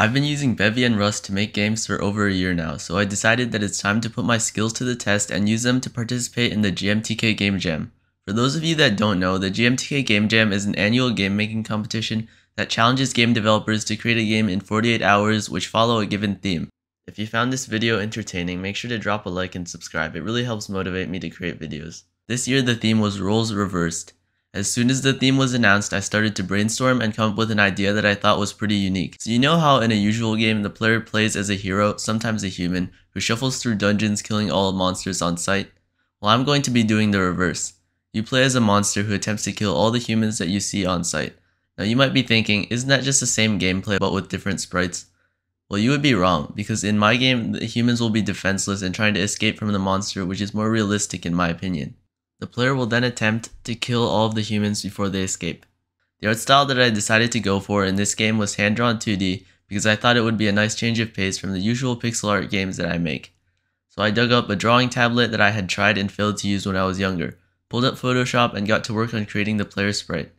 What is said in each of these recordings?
I've been using Bevy and Rust to make games for over a year now, so I decided that it's time to put my skills to the test and use them to participate in the GMTK Game Jam. For those of you that don't know, the GMTK Game Jam is an annual game making competition that challenges game developers to create a game in 48 hours which follow a given theme. If you found this video entertaining, make sure to drop a like and subscribe, it really helps motivate me to create videos. This year the theme was Roles Reversed. As soon as the theme was announced, I started to brainstorm and come up with an idea that I thought was pretty unique. So you know how in a usual game the player plays as a hero, sometimes a human, who shuffles through dungeons killing all monsters on sight? Well I'm going to be doing the reverse. You play as a monster who attempts to kill all the humans that you see on sight. Now you might be thinking, isn't that just the same gameplay but with different sprites? Well you would be wrong, because in my game the humans will be defenseless and trying to escape from the monster which is more realistic in my opinion. The player will then attempt to kill all of the humans before they escape. The art style that I decided to go for in this game was hand-drawn 2D because I thought it would be a nice change of pace from the usual pixel art games that I make. So I dug up a drawing tablet that I had tried and failed to use when I was younger, pulled up Photoshop and got to work on creating the player sprite.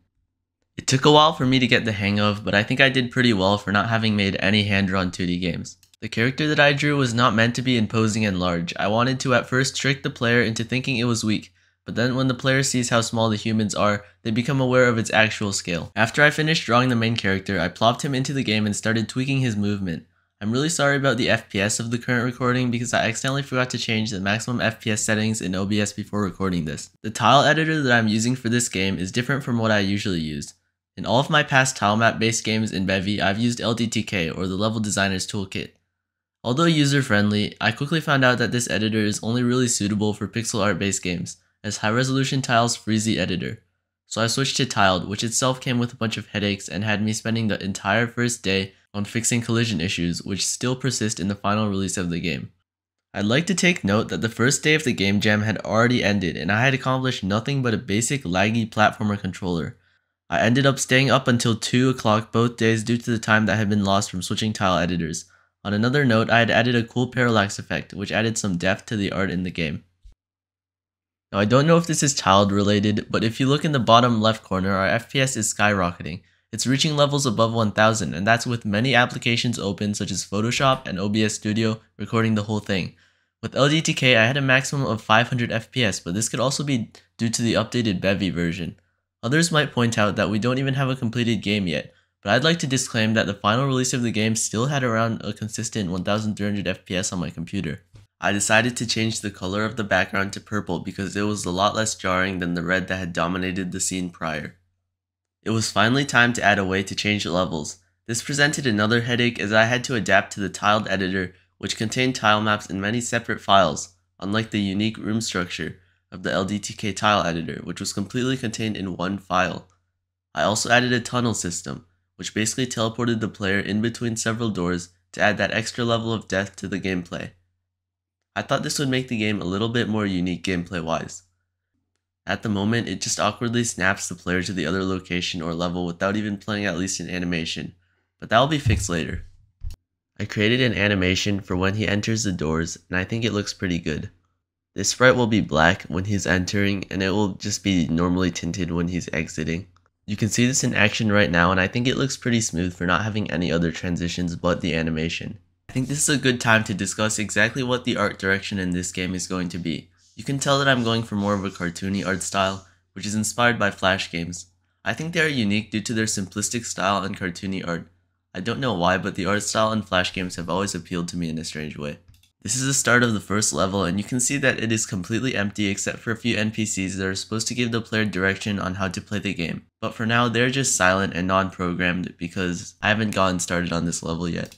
It took a while for me to get the hang of, but I think I did pretty well for not having made any hand-drawn 2D games. The character that I drew was not meant to be imposing and large. I wanted to at first trick the player into thinking it was weak, but then when the player sees how small the humans are, they become aware of its actual scale. After I finished drawing the main character, I plopped him into the game and started tweaking his movement. I'm really sorry about the FPS of the current recording because I accidentally forgot to change the maximum FPS settings in OBS before recording this. The tile editor that I'm using for this game is different from what I usually use. In all of my past tile map based games in Bevy, I've used LDTK or the Level Designer's Toolkit. Although user friendly, I quickly found out that this editor is only really suitable for pixel art based games as high resolution tiles freeze the editor. So I switched to tiled, which itself came with a bunch of headaches and had me spending the entire first day on fixing collision issues which still persist in the final release of the game. I'd like to take note that the first day of the game jam had already ended and I had accomplished nothing but a basic laggy platformer controller. I ended up staying up until 2 o'clock both days due to the time that had been lost from switching tile editors. On another note, I had added a cool parallax effect, which added some depth to the art in the game. Now I don't know if this is Tiled related, but if you look in the bottom left corner, our FPS is skyrocketing. It's reaching levels above 1000 and that's with many applications open such as Photoshop and OBS Studio recording the whole thing. With LDTK I had a maximum of 500 FPS but this could also be due to the updated Bevy version. Others might point out that we don't even have a completed game yet, but I'd like to disclaim that the final release of the game still had around a consistent 1300 FPS on my computer. I decided to change the color of the background to purple because it was a lot less jarring than the red that had dominated the scene prior. It was finally time to add a way to change levels. This presented another headache as I had to adapt to the tiled editor which contained tile maps in many separate files, unlike the unique room structure of the LDTK tile editor which was completely contained in one file. I also added a tunnel system, which basically teleported the player in between several doors to add that extra level of depth to the gameplay. I thought this would make the game a little bit more unique gameplay wise. At the moment, it just awkwardly snaps the player to the other location or level without even playing at least an animation, but that will be fixed later. I created an animation for when he enters the doors and I think it looks pretty good. This sprite will be black when he's entering and it will just be normally tinted when he's exiting. You can see this in action right now and I think it looks pretty smooth for not having any other transitions but the animation. I think this is a good time to discuss exactly what the art direction in this game is going to be. You can tell that I'm going for more of a cartoony art style, which is inspired by Flash games. I think they are unique due to their simplistic style and cartoony art. I don't know why, but the art style in Flash games have always appealed to me in a strange way. This is the start of the first level and you can see that it is completely empty except for a few NPCs that are supposed to give the player direction on how to play the game. But for now, they're just silent and non-programmed because I haven't gotten started on this level yet.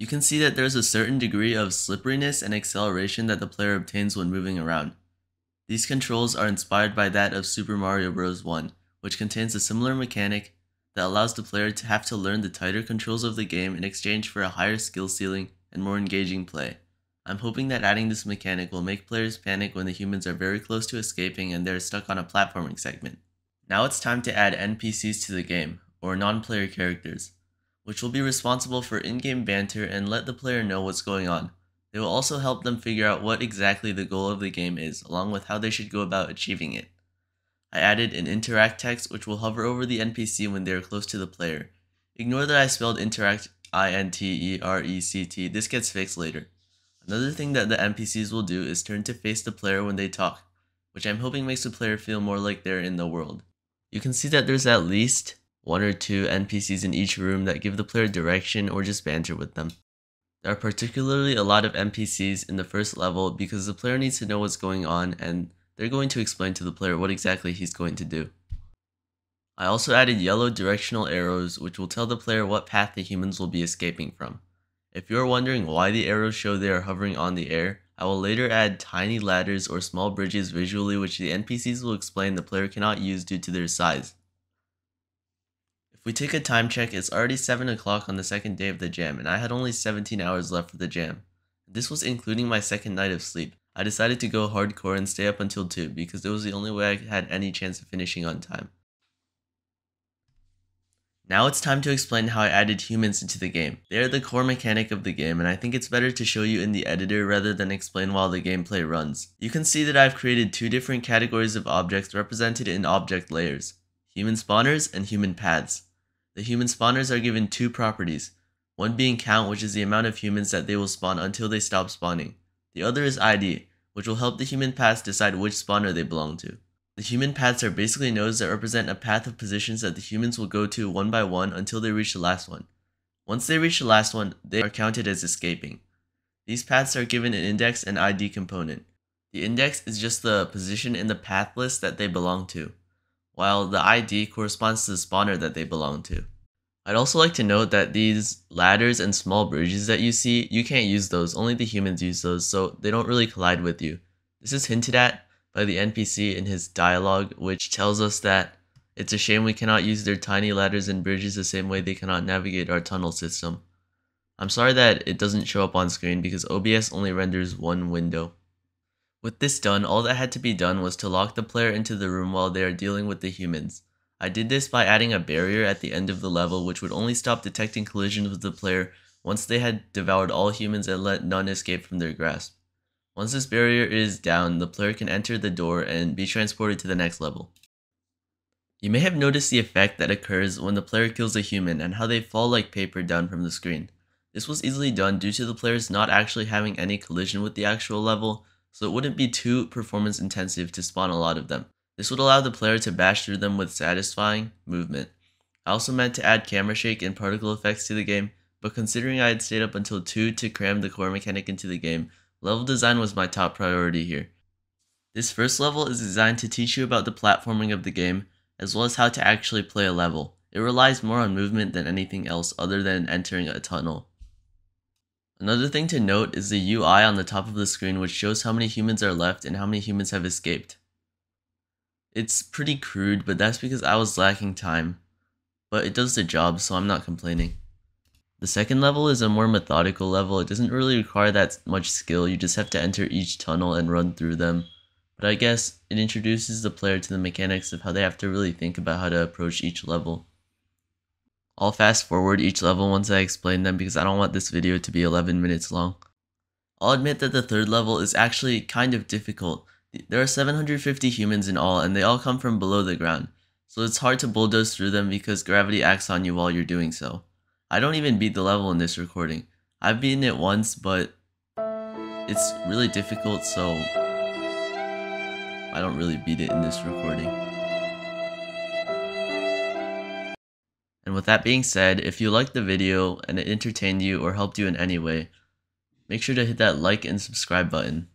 You can see that there's a certain degree of slipperiness and acceleration that the player obtains when moving around. These controls are inspired by that of Super Mario Bros. 1, which contains a similar mechanic that allows the player to have to learn the tighter controls of the game in exchange for a higher skill ceiling and more engaging play. I'm hoping that adding this mechanic will make players panic when the humans are very close to escaping and they're stuck on a platforming segment. Now it's time to add NPCs to the game, or non-player characters which will be responsible for in-game banter and let the player know what's going on. They will also help them figure out what exactly the goal of the game is, along with how they should go about achieving it. I added an interact text which will hover over the NPC when they are close to the player. Ignore that I spelled interact I N T E R E C T. This gets fixed later. Another thing that the NPCs will do is turn to face the player when they talk, which I'm hoping makes the player feel more like they're in the world. You can see that there's at least one or two NPCs in each room that give the player direction or just banter with them. There are particularly a lot of NPCs in the first level because the player needs to know what's going on and they're going to explain to the player what exactly he's going to do. I also added yellow directional arrows which will tell the player what path the humans will be escaping from. If you are wondering why the arrows show they are hovering on the air, I will later add tiny ladders or small bridges visually which the NPCs will explain the player cannot use due to their size. If we take a time check, it's already 7 o'clock on the second day of the jam, and I had only 17 hours left for the jam. This was including my second night of sleep. I decided to go hardcore and stay up until 2 because it was the only way I had any chance of finishing on time. Now it's time to explain how I added humans into the game. They are the core mechanic of the game and I think it's better to show you in the editor rather than explain while the gameplay runs. You can see that I've created two different categories of objects represented in object layers. Human spawners and human paths. The human spawners are given two properties, one being count which is the amount of humans that they will spawn until they stop spawning. The other is ID, which will help the human paths decide which spawner they belong to. The human paths are basically nodes that represent a path of positions that the humans will go to one by one until they reach the last one. Once they reach the last one, they are counted as escaping. These paths are given an index and ID component. The index is just the position in the path list that they belong to, while the ID corresponds to the spawner that they belong to. I'd also like to note that these ladders and small bridges that you see, you can't use those, only the humans use those, so they don't really collide with you. This is hinted at by the NPC in his dialogue, which tells us that it's a shame we cannot use their tiny ladders and bridges the same way they cannot navigate our tunnel system. I'm sorry that it doesn't show up on screen because OBS only renders one window. With this done, all that had to be done was to lock the player into the room while they are dealing with the humans. I did this by adding a barrier at the end of the level which would only stop detecting collisions with the player once they had devoured all humans and let none escape from their grasp. Once this barrier is down, the player can enter the door and be transported to the next level. You may have noticed the effect that occurs when the player kills a human and how they fall like paper down from the screen. This was easily done due to the players not actually having any collision with the actual level, so it wouldn't be too performance intensive to spawn a lot of them. This would allow the player to bash through them with satisfying movement. I also meant to add camera shake and particle effects to the game, but considering I had stayed up until 2 to cram the core mechanic into the game, Level design was my top priority here. This first level is designed to teach you about the platforming of the game, as well as how to actually play a level. It relies more on movement than anything else other than entering a tunnel. Another thing to note is the UI on the top of the screen which shows how many humans are left and how many humans have escaped. It's pretty crude, but that's because I was lacking time. But it does the job, so I'm not complaining. The second level is a more methodical level. It doesn't really require that much skill. You just have to enter each tunnel and run through them. But I guess it introduces the player to the mechanics of how they have to really think about how to approach each level. I'll fast forward each level once I explain them because I don't want this video to be 11 minutes long. I'll admit that the third level is actually kind of difficult. There are 750 humans in all and they all come from below the ground, so it's hard to bulldoze through them because gravity acts on you while you're doing so. I don't even beat the level in this recording. I've beaten it once, but it's really difficult, so I don't really beat it in this recording. With that being said, if you liked the video and it entertained you or helped you in any way, make sure to hit that like and subscribe button.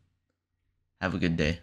Have a good day.